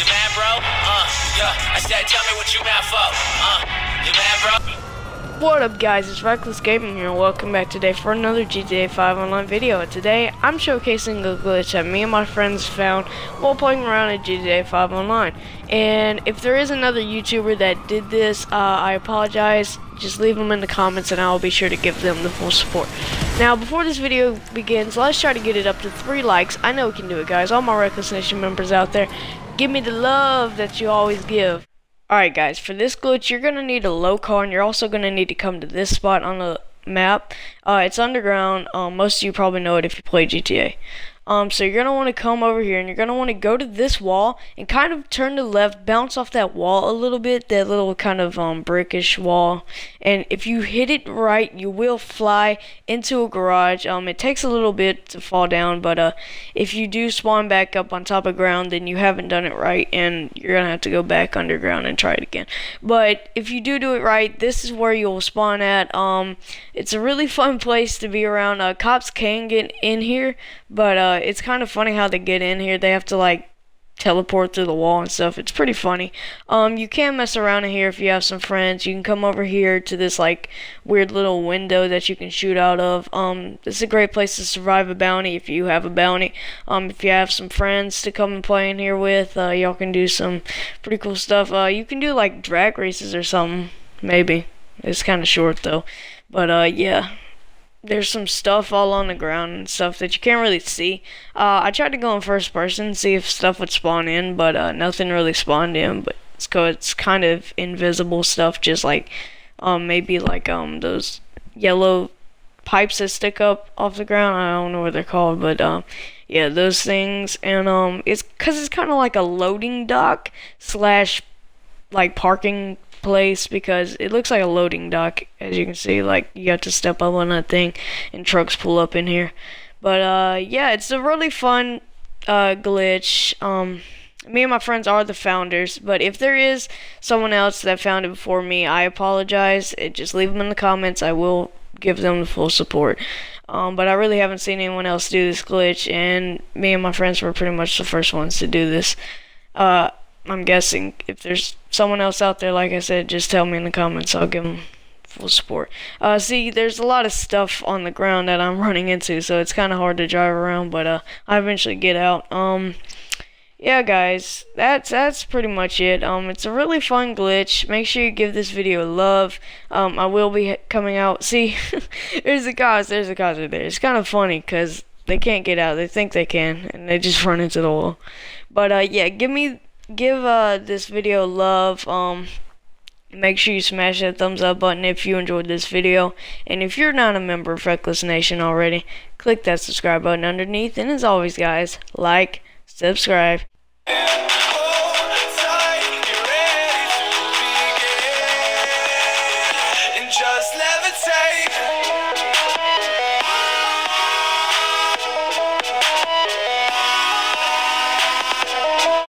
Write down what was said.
You mad, bro? Uh, yeah. I said, tell me what you mad for. Uh, you mad, bro? What up guys, it's Reckless Gaming here and welcome back today for another GTA 5 online video. Today, I'm showcasing a glitch that me and my friends found while playing around in GTA 5 online. And if there is another YouTuber that did this, uh, I apologize. Just leave them in the comments and I'll be sure to give them the full support. Now, before this video begins, let's try to get it up to 3 likes. I know we can do it guys. All my Reckless Nation members out there, give me the love that you always give. Alright guys, for this glitch, you're going to need a low car, and you're also going to need to come to this spot on the map. Uh, it's underground. Um, most of you probably know it if you play GTA. Um, so you're going to want to come over here and you're going to want to go to this wall and kind of turn to left, bounce off that wall a little bit, that little kind of um, brickish wall. And if you hit it right, you will fly into a garage. Um, it takes a little bit to fall down, but uh, if you do spawn back up on top of ground, then you haven't done it right and you're going to have to go back underground and try it again. But if you do do it right, this is where you'll spawn at. Um, it's a really fun place to be around. Uh, cops can get in here, but uh, it's kind of funny how they get in here. They have to like teleport through the wall and stuff. It's pretty funny. Um, you can mess around in here if you have some friends. You can come over here to this like weird little window that you can shoot out of. Um, this is a great place to survive a bounty if you have a bounty. Um, if you have some friends to come and play in here with, uh, y'all can do some pretty cool stuff. Uh, you can do like drag races or something, maybe. It's kind of short though, but uh, yeah there's some stuff all on the ground and stuff that you can't really see. Uh, I tried to go in first person, see if stuff would spawn in, but uh, nothing really spawned in. But it's, it's kind of invisible stuff, just like um, maybe like um, those yellow pipes that stick up off the ground. I don't know what they're called, but um, yeah, those things. And um, it's because it's kind of like a loading dock slash like parking place because it looks like a loading dock as you can see. Like you have to step up on that thing and trucks pull up in here. But uh yeah it's a really fun uh glitch. Um me and my friends are the founders but if there is someone else that found it before me i apologize. It, just leave them in the comments. I will give them the full support. Um, but I really haven't seen anyone else do this glitch, and me and my friends were pretty much the first ones to do this. Uh, I'm guessing if there's someone else out there, like I said, just tell me in the comments. I'll give them full support. Uh, see, there's a lot of stuff on the ground that I'm running into, so it's kind of hard to drive around, but uh, I eventually get out. Um, yeah, guys, that's that's pretty much it. Um, it's a really fun glitch. Make sure you give this video a love. Um, I will be coming out. See, there's the cause. There's the cause right there. It's kind of funny because they can't get out. They think they can, and they just run into the wall. But uh, yeah, give me give uh, this video love. Um, make sure you smash that thumbs up button if you enjoyed this video. And if you're not a member of Reckless Nation already, click that subscribe button underneath. And as always, guys, like, subscribe,